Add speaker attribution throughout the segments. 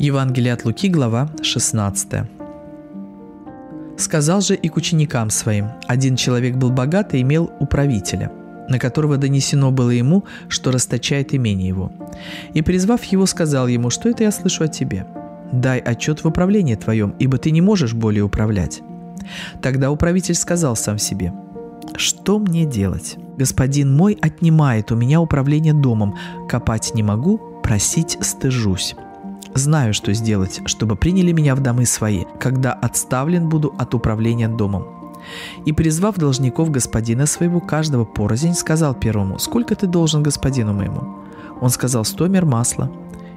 Speaker 1: Евангелие от Луки, глава 16. Сказал же и к ученикам своим, один человек был богат и имел управителя, на которого донесено было ему, что расточает имение его. И призвав его, сказал ему, что это я слышу о тебе? Дай отчет в управлении твоем, ибо ты не можешь более управлять. Тогда управитель сказал сам себе, что мне делать? Господин мой отнимает у меня управление домом, копать не могу, просить стыжусь. Знаю, что сделать, чтобы приняли меня в домы свои, когда отставлен буду от управления домом. И призвав должников господина своего, каждого порознь, сказал первому, «Сколько ты должен господину моему?» Он сказал, «Сто мер масла».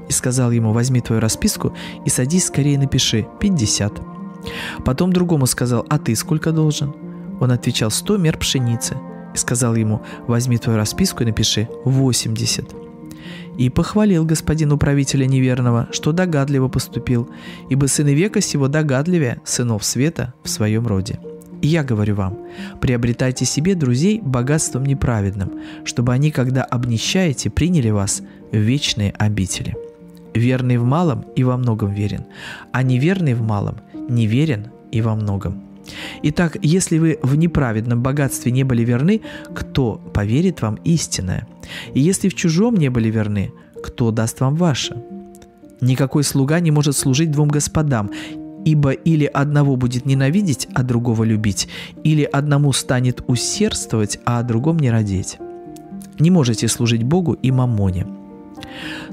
Speaker 1: И сказал ему, «Возьми твою расписку и садись скорее напиши, пятьдесят». Потом другому сказал, «А ты сколько должен?» Он отвечал, «Сто мер пшеницы». И сказал ему, «Возьми твою расписку и напиши, восемьдесят». И похвалил господин управителя неверного, что догадливо поступил, ибо сыны века сего догадливее сынов света в своем роде. И я говорю вам, приобретайте себе друзей богатством неправедным, чтобы они, когда обнищаете, приняли вас в вечные обители. Верный в малом и во многом верен, а неверный в малом неверен и во многом. Итак, если вы в неправедном богатстве не были верны, кто поверит вам истинное? И если в чужом не были верны, кто даст вам ваше? Никакой слуга не может служить двум господам, ибо или одного будет ненавидеть, а другого любить, или одному станет усердствовать, а о другом не родить. Не можете служить Богу и мамоне.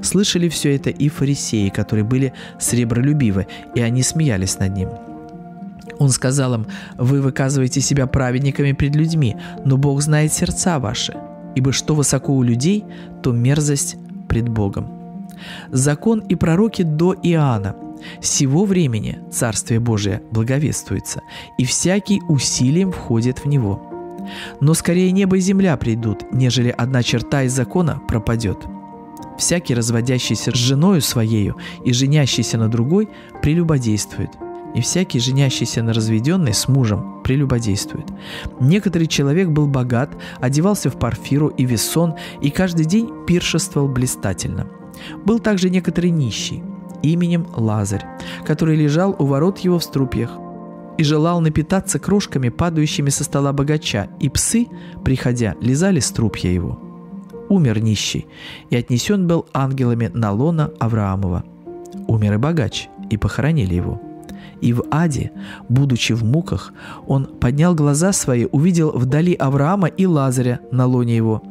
Speaker 1: Слышали все это и фарисеи, которые были сребролюбивы, и они смеялись над ним – он сказал им, «Вы выказываете себя праведниками пред людьми, но Бог знает сердца ваши, ибо что высоко у людей, то мерзость пред Богом». Закон и пророки до Иоанна. Сего времени Царствие Божие благовествуется, и всякий усилием входит в него. Но скорее небо и земля придут, нежели одна черта из закона пропадет. Всякий, разводящийся с женою своею и женящийся на другой, прелюбодействует – и всякий, женящийся на разведенной с мужем, прелюбодействует. Некоторый человек был богат, одевался в парфиру и весон, и каждый день пиршествовал блистательно. Был также некоторый нищий, именем Лазарь, который лежал у ворот его в струпьях, и желал напитаться крошками, падающими со стола богача, и псы, приходя, лизали струпья его. Умер нищий, и отнесен был ангелами на лона Авраамова. Умер и богач, и похоронили его – и в аде, будучи в муках, он поднял глаза свои, увидел вдали Авраама и Лазаря на лоне его.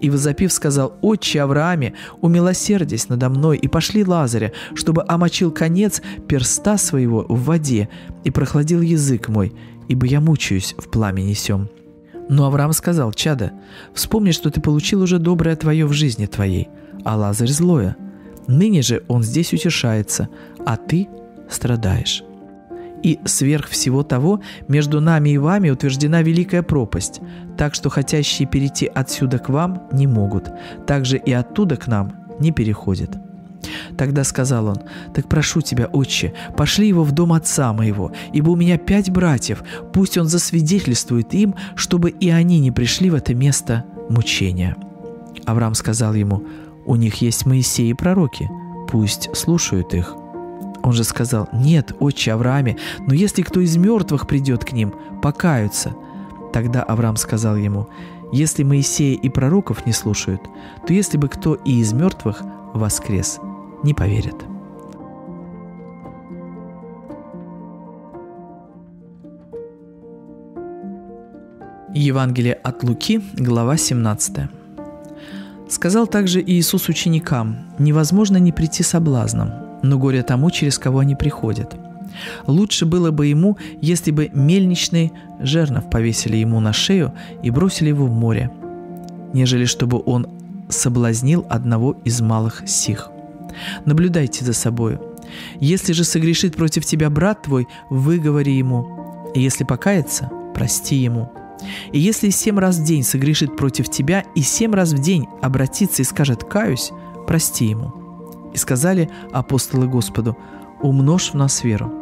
Speaker 1: И возопив сказал, «Отче Аврааме, умилосердись надо мной, и пошли Лазаря, чтобы омочил конец перста своего в воде и прохладил язык мой, ибо я мучаюсь в пламени сем». Но Авраам сказал, «Чада, вспомни, что ты получил уже доброе твое в жизни твоей, а Лазарь злое. Ныне же он здесь утешается, а ты страдаешь». И сверх всего того, между нами и вами утверждена великая пропасть, так что хотящие перейти отсюда к вам не могут, также и оттуда к нам не переходят. Тогда сказал он, «Так прошу тебя, отче, пошли его в дом отца моего, ибо у меня пять братьев, пусть он засвидетельствует им, чтобы и они не пришли в это место мучения». Авраам сказал ему, «У них есть Моисей и пророки, пусть слушают их». Он же сказал, нет, отче Аврааме, но если кто из мертвых придет к ним, покаются. Тогда Авраам сказал ему, если Моисея и пророков не слушают, то если бы кто и из мертвых воскрес, не поверят. Евангелие от Луки, глава 17. Сказал также Иисус ученикам, невозможно не прийти соблазном, но горе тому, через кого они приходят. Лучше было бы ему, если бы мельничный жернов повесили ему на шею и бросили его в море, нежели чтобы он соблазнил одного из малых сих. Наблюдайте за собою. Если же согрешит против тебя брат твой, выговори ему. И если покается, прости ему. И если семь раз в день согрешит против тебя, и семь раз в день обратится и скажет «каюсь», прости ему. И сказали апостолы Господу, умножь в нас веру.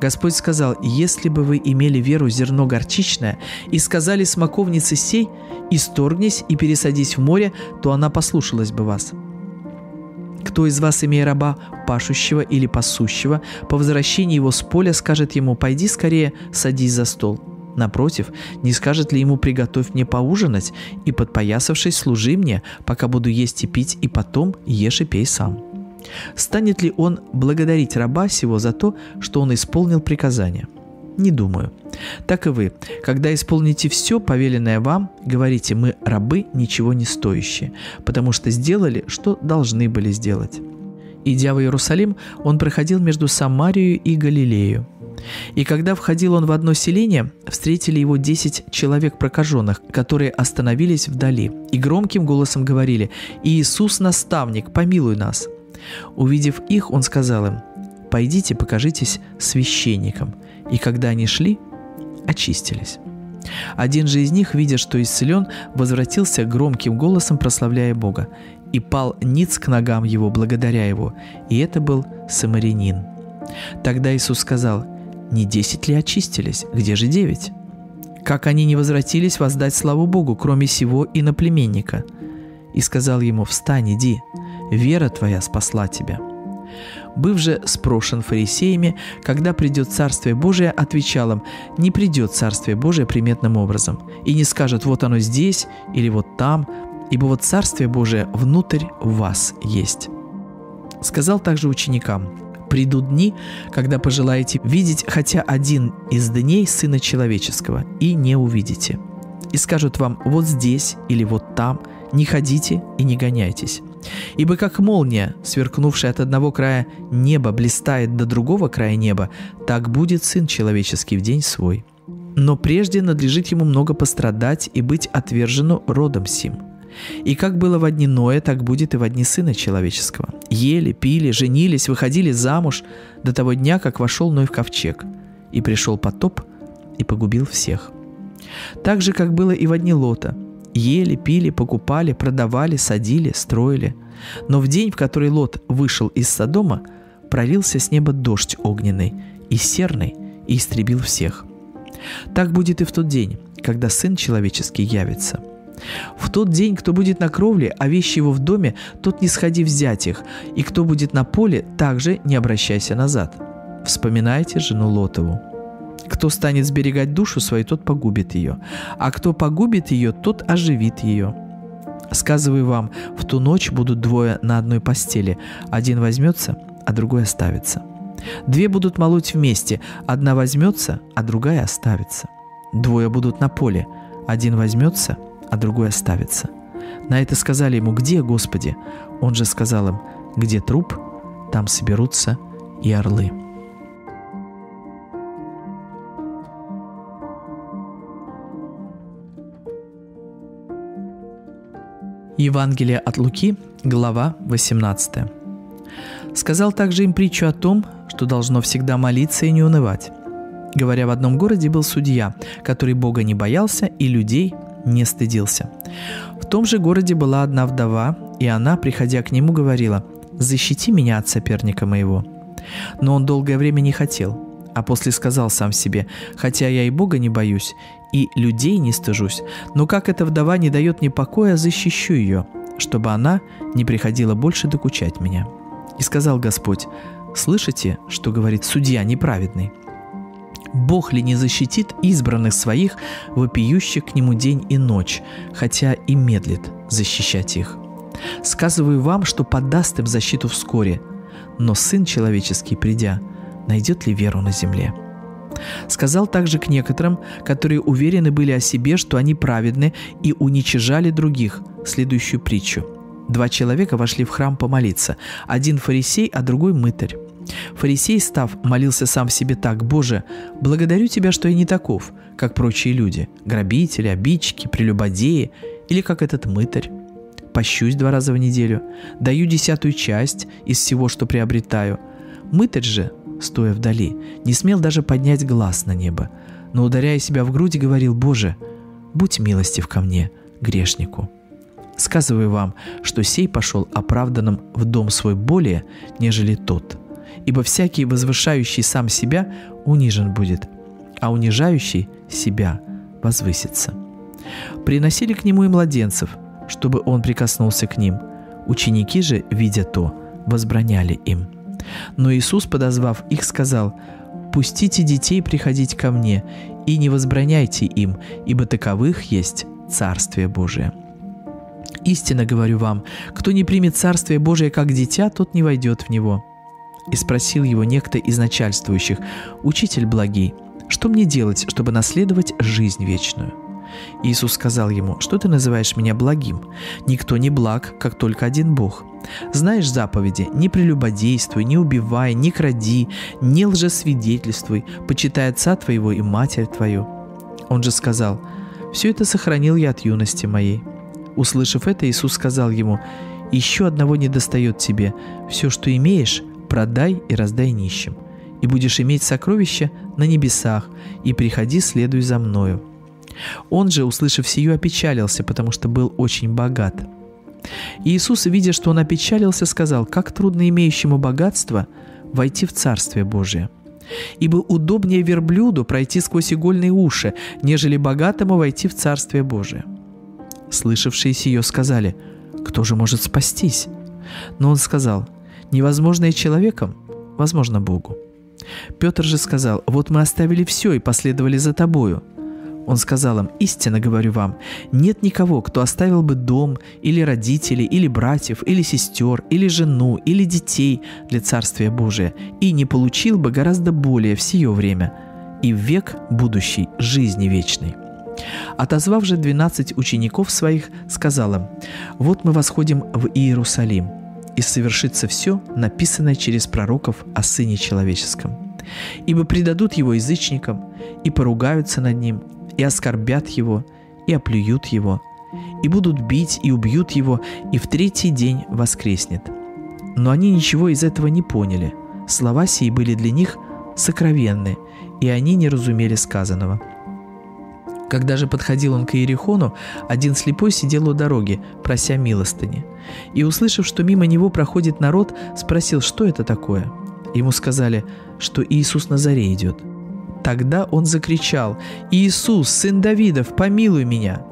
Speaker 1: Господь сказал, если бы вы имели веру зерно горчичное, и сказали смоковнице сей, исторгнись и пересадись в море, то она послушалась бы вас. Кто из вас, имея раба пашущего или пасущего, по возвращении его с поля скажет ему «пойди скорее, садись за стол». Напротив, не скажет ли ему «приготовь мне поужинать и, подпоясавшись, служи мне, пока буду есть и пить, и потом ешь и пей сам». Станет ли он благодарить раба сего за то, что он исполнил приказание? Не думаю. Так и вы, когда исполните все, повеленное вам, говорите, мы рабы, ничего не стоящие, потому что сделали, что должны были сделать. Идя в Иерусалим, он проходил между Самарией и Галилею. И когда входил он в одно селение, встретили его десять человек прокаженных, которые остановились вдали, и громким голосом говорили «Иисус, наставник, помилуй нас!» Увидев их, он сказал им «Пойдите, покажитесь священникам». И когда они шли, очистились. Один же из них, видя, что исцелен, возвратился громким голосом, прославляя Бога, и пал ниц к ногам его, благодаря его, и это был самарянин. Тогда Иисус сказал, «Не десять ли очистились? Где же девять?» Как они не возвратились воздать славу Богу, кроме сего иноплеменника? И сказал ему, «Встань, иди, вера твоя спасла тебя». Быв же спрошен фарисеями, когда придет Царствие Божие, отвечал им, не придет Царствие Божие приметным образом, и не скажет, вот оно здесь или вот там, ибо вот Царствие Божие внутрь вас есть. Сказал также ученикам, придут дни, когда пожелаете видеть хотя один из дней Сына Человеческого, и не увидите. И скажут вам, вот здесь или вот там, не ходите и не гоняйтесь. Ибо как молния, сверкнувшая от одного края неба, блистает до другого края неба, так будет Сын Человеческий в день свой. Но прежде надлежит ему много пострадать и быть отвержену родом сим. И как было в дни Ноя, так будет и в дни Сына Человеческого. Ели, пили, женились, выходили замуж до того дня, как вошел Ной в ковчег. И пришел потоп и погубил всех. Так же, как было и в дни Лота – Ели, пили, покупали, продавали, садили, строили. Но в день, в который Лот вышел из Содома, пролился с неба дождь огненный и серный, и истребил всех. Так будет и в тот день, когда Сын Человеческий явится. В тот день, кто будет на кровле, а вещи его в доме, тот не сходи взять их, и кто будет на поле, также не обращайся назад. Вспоминайте жену Лотову. Кто станет сберегать душу свою, тот погубит ее. А кто погубит ее, тот оживит ее. Сказываю вам, в ту ночь будут двое на одной постели. Один возьмется, а другой оставится. Две будут молоть вместе. Одна возьмется, а другая оставится. Двое будут на поле. Один возьмется, а другой оставится. На это сказали ему, где, Господи? Он же сказал им, где труп, там соберутся и орлы. Евангелие от Луки, глава 18. Сказал также им притчу о том, что должно всегда молиться и не унывать. Говоря, в одном городе был судья, который Бога не боялся и людей не стыдился. В том же городе была одна вдова, и она, приходя к нему, говорила, «Защити меня от соперника моего». Но он долгое время не хотел, а после сказал сам себе, «Хотя я и Бога не боюсь, и людей не стыжусь, но как эта вдова не дает мне покоя, защищу ее, чтобы она не приходила больше докучать меня. И сказал Господь, слышите, что говорит судья неправедный? Бог ли не защитит избранных своих, вопиющих к нему день и ночь, хотя и медлит защищать их? Сказываю вам, что подаст им защиту вскоре, но Сын Человеческий, придя, найдет ли веру на земле?» Сказал также к некоторым, которые уверены были о себе, что они праведны и уничижали других, следующую притчу. Два человека вошли в храм помолиться, один фарисей, а другой мытарь. Фарисей, став, молился сам в себе так, «Боже, благодарю Тебя, что я не таков, как прочие люди, грабители, обидчики, прелюбодеи, или как этот мытарь. Пощусь два раза в неделю, даю десятую часть из всего, что приобретаю. Мытарь же, стоя вдали, не смел даже поднять глаз на небо, но, ударяя себя в грудь, говорил, «Боже, будь милостив ко мне, грешнику». Сказываю вам, что сей пошел оправданным в дом свой более, нежели тот. Ибо всякий, возвышающий сам себя, унижен будет, а унижающий себя возвысится. Приносили к нему и младенцев, чтобы он прикоснулся к ним. Ученики же, видя то, возбраняли им. Но Иисус, подозвав их, сказал, «Пустите детей приходить ко мне, и не возбраняйте им, ибо таковых есть Царствие Божие». Истинно говорю вам, кто не примет Царствие Божие как дитя, тот не войдет в него. И спросил его некто из начальствующих, «Учитель благий, что мне делать, чтобы наследовать жизнь вечную?» Иисус сказал ему, «Что ты называешь меня благим? Никто не благ, как только один Бог. Знаешь заповеди, не прелюбодействуй, не убивай, не кради, не лжесвидетельствуй, почитай отца твоего и матерь твою». Он же сказал, «Все это сохранил я от юности моей». Услышав это, Иисус сказал ему, «Еще одного не достает тебе. Все, что имеешь, продай и раздай нищим, и будешь иметь сокровища на небесах, и приходи, следуй за мною». Он же, услышав сию, опечалился, потому что был очень богат. И Иисус, видя, что он опечалился, сказал, «Как трудно имеющему богатство войти в Царствие Божие». Ибо удобнее верблюду пройти сквозь игольные уши, нежели богатому войти в Царствие Божие. Слышавшие ее сказали, «Кто же может спастись?» Но он сказал, «Невозможное человеком, возможно Богу». Петр же сказал, «Вот мы оставили все и последовали за тобою». Он сказал им, «Истинно говорю вам, нет никого, кто оставил бы дом, или родителей, или братьев, или сестер, или жену, или детей для Царствия Божия, и не получил бы гораздо более в сие время, и в век будущий жизни вечной». Отозвав же двенадцать учеников своих, сказал им, «Вот мы восходим в Иерусалим, и совершится все, написанное через пророков о Сыне Человеческом. Ибо предадут его язычникам, и поругаются над ним, и оскорбят его, и оплюют его, и будут бить и убьют его, и в третий день воскреснет». Но они ничего из этого не поняли. Слова сии были для них сокровенны, и они не разумели сказанного – когда же подходил он к Иерихону, один слепой сидел у дороги, прося милостыни. И, услышав, что мимо него проходит народ, спросил, что это такое. Ему сказали, что Иисус на заре идет. Тогда он закричал, «Иисус, сын Давидов, помилуй меня!»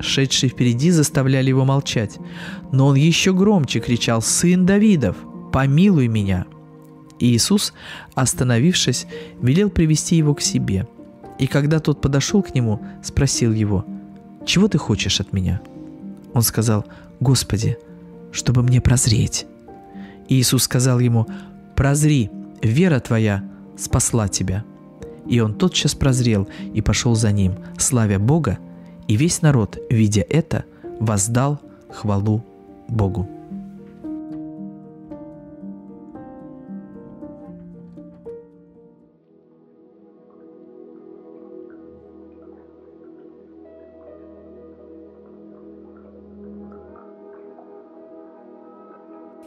Speaker 1: Шедшие впереди заставляли его молчать. Но он еще громче кричал, «Сын Давидов, помилуй меня!» Иисус, остановившись, велел привести его к себе – и когда тот подошел к нему, спросил его, «Чего ты хочешь от меня?» Он сказал, «Господи, чтобы мне прозреть». Иисус сказал ему, «Прозри, вера твоя спасла тебя». И он тотчас прозрел и пошел за ним, славя Бога, и весь народ, видя это, воздал хвалу Богу.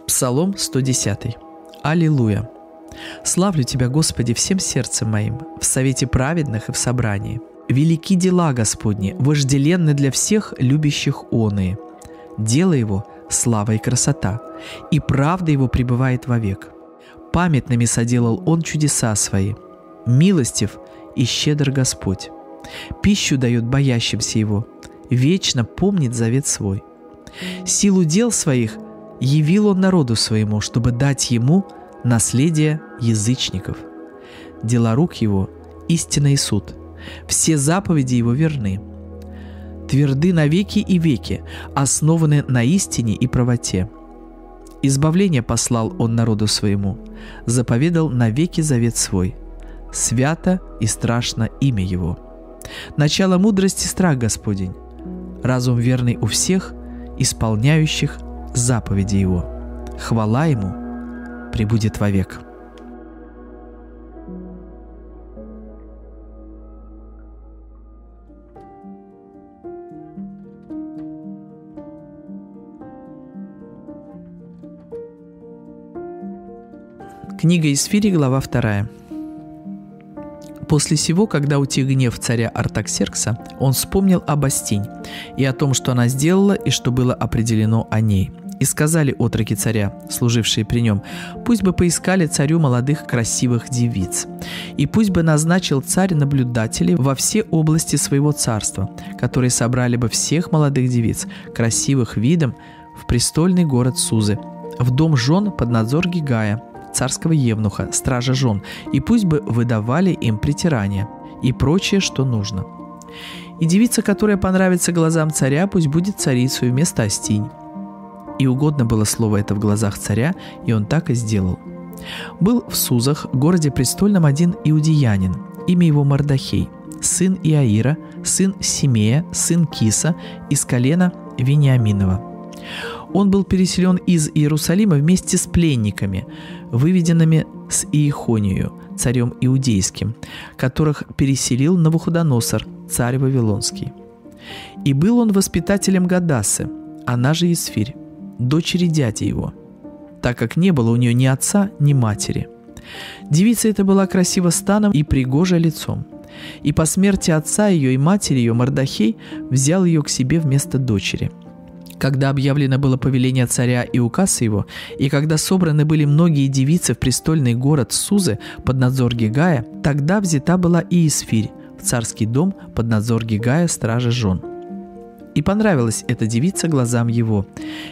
Speaker 1: Псалом 110. Аллилуйя. Славлю Тебя, Господи, всем сердцем моим, в совете праведных и в собрании. Велики дела Господни, вожделенны для всех любящих оные. Дело Его – слава и красота, и правда Его пребывает вовек. Памятными соделал Он чудеса Свои. Милостив и щедр Господь. Пищу дает боящимся Его, вечно помнит завет свой. Силу дел своих явил он народу своему, чтобы дать ему наследие язычников. Дела рук его – истина и суд. Все заповеди его верны. Тверды на веки и веки, основаны на истине и правоте. Избавление послал он народу своему, заповедал на веки завет свой. Свято и страшно имя его. Начало мудрости – страх Господень. Разум верный у всех, исполняющих заповеди Его. Хвала Ему пребудет вовек. Книга Исфири, глава 2. После сего, когда утих гнев царя Артаксеркса, он вспомнил об Астинь и о том, что она сделала и что было определено о ней – и сказали отроки царя, служившие при нем, пусть бы поискали царю молодых красивых девиц, и пусть бы назначил царь наблюдателей во все области своего царства, которые собрали бы всех молодых девиц, красивых видом, в престольный город Сузы, в дом жен под надзор Гигая, царского евнуха, стража жен, и пусть бы выдавали им притирание и прочее, что нужно. И девица, которая понравится глазам царя, пусть будет царицей вместо Остинь. И угодно было слово это в глазах царя, и он так и сделал. Был в Сузах, городе престольном, один иудеянин, имя его Мардахей, сын Иаира, сын Симея, сын Киса, из колена Вениаминова. Он был переселен из Иерусалима вместе с пленниками, выведенными с Иехонию, царем иудейским, которых переселил Навуходоносор, царь Вавилонский. И был он воспитателем Гадасы, она же Исфирь, дочери дяди его, так как не было у нее ни отца, ни матери. Девица эта была красива станом и пригожа лицом. И по смерти отца ее и матери ее Мардахей взял ее к себе вместо дочери – когда объявлено было повеление царя и указ его, и когда собраны были многие девицы в престольный город Сузы под надзор Гигая, тогда взята была и Исфирь в царский дом под надзор Гигая стражи жен. И понравилась эта девица глазам его,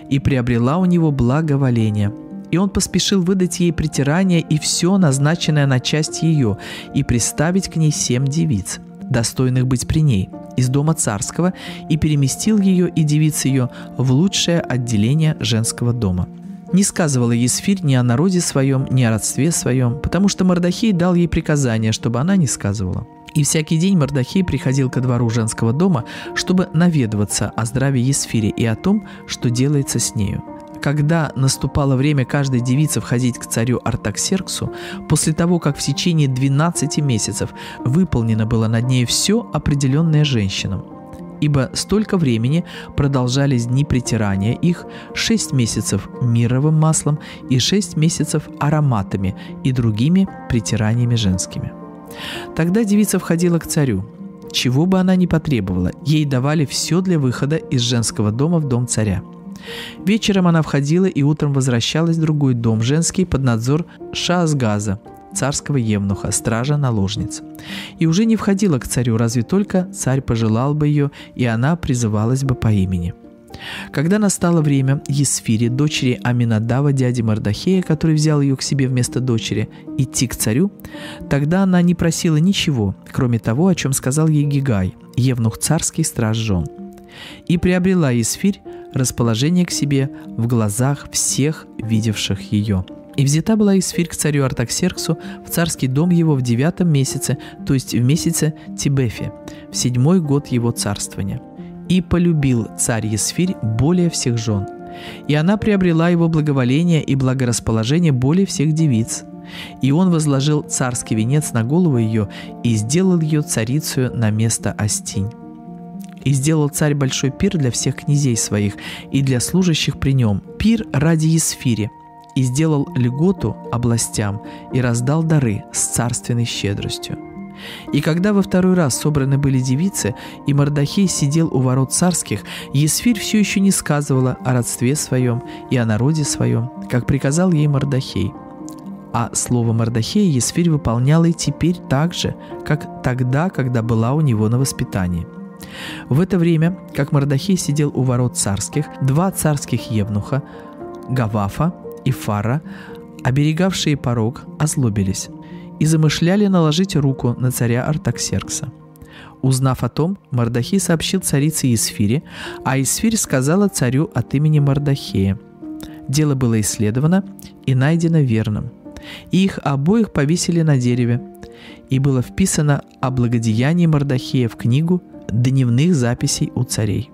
Speaker 1: и приобрела у него благоволение. И он поспешил выдать ей притирание и все, назначенное на часть ее, и приставить к ней семь девиц, достойных быть при ней – из дома царского и переместил ее и девиц ее в лучшее отделение женского дома. Не сказывала Есфирь ни о народе своем, ни о родстве своем, потому что Мордахей дал ей приказание, чтобы она не сказывала. И всякий день Мордахей приходил ко двору женского дома, чтобы наведываться о здравии Есфири и о том, что делается с нею когда наступало время каждой девицы входить к царю Артаксерксу, после того, как в течение 12 месяцев выполнено было над ней все, определенное женщинам. Ибо столько времени продолжались дни притирания их, 6 месяцев мировым маслом и 6 месяцев ароматами и другими притираниями женскими. Тогда девица входила к царю, чего бы она ни потребовала, ей давали все для выхода из женского дома в дом царя – Вечером она входила и утром возвращалась в другой дом женский под надзор Шаазгаза, царского евнуха, стража наложниц. И уже не входила к царю, разве только царь пожелал бы ее, и она призывалась бы по имени. Когда настало время Есфире, дочери Аминадава, дяди Мардахея, который взял ее к себе вместо дочери, идти к царю, тогда она не просила ничего, кроме того, о чем сказал ей Гигай, евнух царский страж жен. И приобрела Есфирь расположение к себе в глазах всех видевших ее. И взята была Исфирь к царю Артаксерксу в царский дом его в девятом месяце, то есть в месяце Тибефе, в седьмой год его царствования. И полюбил царь Есфирь более всех жен. И она приобрела его благоволение и благорасположение более всех девиц. И он возложил царский венец на голову ее и сделал ее царицею на место Остинь. И сделал царь большой пир для всех князей своих и для служащих при нем, пир ради Есфири, и сделал льготу областям и раздал дары с царственной щедростью. И когда во второй раз собраны были девицы, и Мордахей сидел у ворот царских, Есфирь все еще не сказывала о родстве своем и о народе своем, как приказал ей Мордахей. А слово Мордахея Есфирь выполняла и теперь так же, как тогда, когда была у него на воспитании – в это время, как Мордахей сидел у ворот царских, два царских евнуха, Гавафа и Фара, оберегавшие порог, озлобились и замышляли наложить руку на царя Артаксеркса. Узнав о том, Мордахей сообщил царице Исфире, а Исфирь сказала царю от имени Мордахея. Дело было исследовано и найдено верным, и их обоих повесили на дереве, и было вписано о благодеянии Мордахея в книгу дневных записей у царей.